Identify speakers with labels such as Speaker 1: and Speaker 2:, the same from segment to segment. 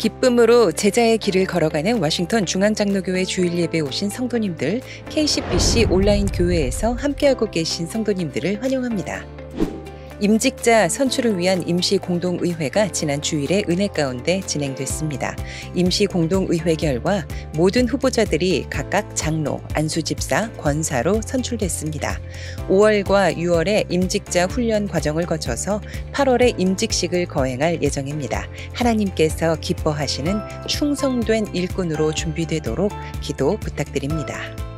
Speaker 1: 기쁨으로 제자의 길을 걸어가는 워싱턴 중앙장로교회 주일 예배 오신 성도님들, KCBC 온라인 교회에서 함께하고 계신 성도님들을 환영합니다. 임직자 선출을 위한 임시 공동의회가 지난 주일에 은혜 가운데 진행됐습니다. 임시 공동의회 결과 모든 후보자들이 각각 장로, 안수집사, 권사로 선출됐습니다. 5월과 6월에 임직자 훈련 과정을 거쳐서 8월에 임직식을 거행할 예정입니다. 하나님께서 기뻐하시는 충성된 일꾼으로 준비되도록 기도 부탁드립니다.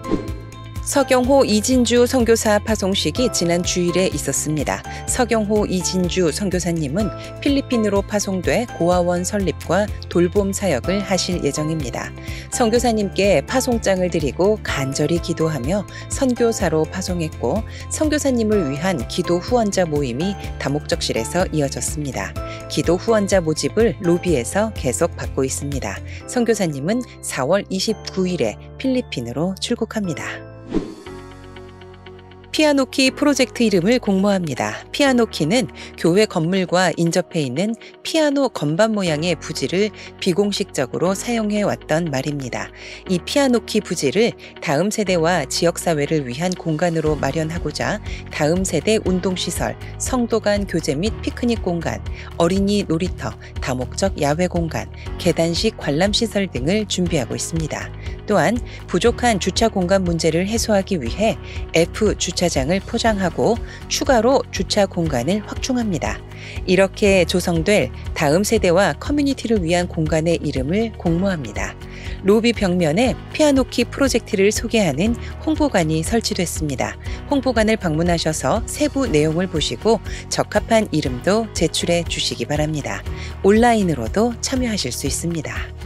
Speaker 1: 서경호 이진주 선교사 파송식이 지난 주일에 있었습니다. 서경호 이진주 선교사님은 필리핀으로 파송돼 고아원 설립과 돌봄 사역을 하실 예정입니다. 선교사님께 파송장을 드리고 간절히 기도하며 선교사로 파송했고 선교사님을 위한 기도 후원자 모임이 다목적실에서 이어졌습니다. 기도 후원자 모집을 로비에서 계속 받고 있습니다. 선교사님은 4월 29일에 필리핀으로 출국합니다. 피아노키 프로젝트 이름을 공모합니다. 피아노키는 교회 건물과 인접해 있는 피아노 건반 모양의 부지를 비공식적으로 사용해 왔던 말입니다. 이 피아노키 부지를 다음 세대와 지역사회를 위한 공간으로 마련하고자 다음 세대 운동시설, 성도 간 교제 및 피크닉 공간, 어린이 놀이터, 다목적 야외 공간, 계단식 관람시설 등을 준비하고 있습니다. 또한 부족한 주차 공간 문제를 해소하기 위해 F 주차장을 포장하고 추가로 주차 공간을 확충합니다. 이렇게 조성될 다음 세대와 커뮤니티를 위한 공간의 이름을 공모합니다. 로비 벽면에 피아노키 프로젝트를 소개하는 홍보관이 설치됐습니다. 홍보관을 방문하셔서 세부 내용을 보시고 적합한 이름도 제출해 주시기 바랍니다. 온라인으로도 참여하실 수 있습니다.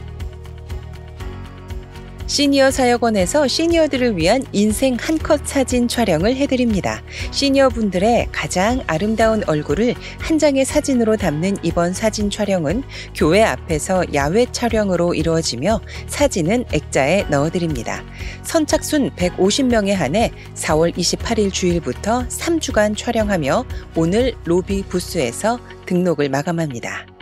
Speaker 1: 시니어 사역원에서 시니어들을 위한 인생 한컷 사진 촬영을 해드립니다. 시니어 분들의 가장 아름다운 얼굴을 한 장의 사진으로 담는 이번 사진 촬영은 교회 앞에서 야외 촬영으로 이루어지며 사진은 액자에 넣어드립니다. 선착순 150명에 한해 4월 28일 주일부터 3주간 촬영하며 오늘 로비 부스에서 등록을 마감합니다.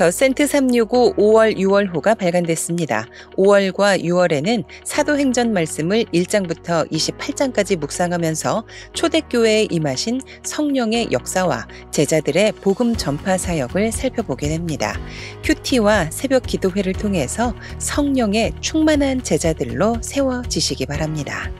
Speaker 1: 더 센트 365 5월 6월호가 발간됐습니다. 5월과 6월에는 사도행전 말씀을 1장부터 28장까지 묵상하면서 초대교회에 임하신 성령의 역사와 제자들의 복음 전파 사역을 살펴보게 됩니다. 큐티와 새벽 기도회를 통해서 성령의 충만한 제자들로 세워지시기 바랍니다.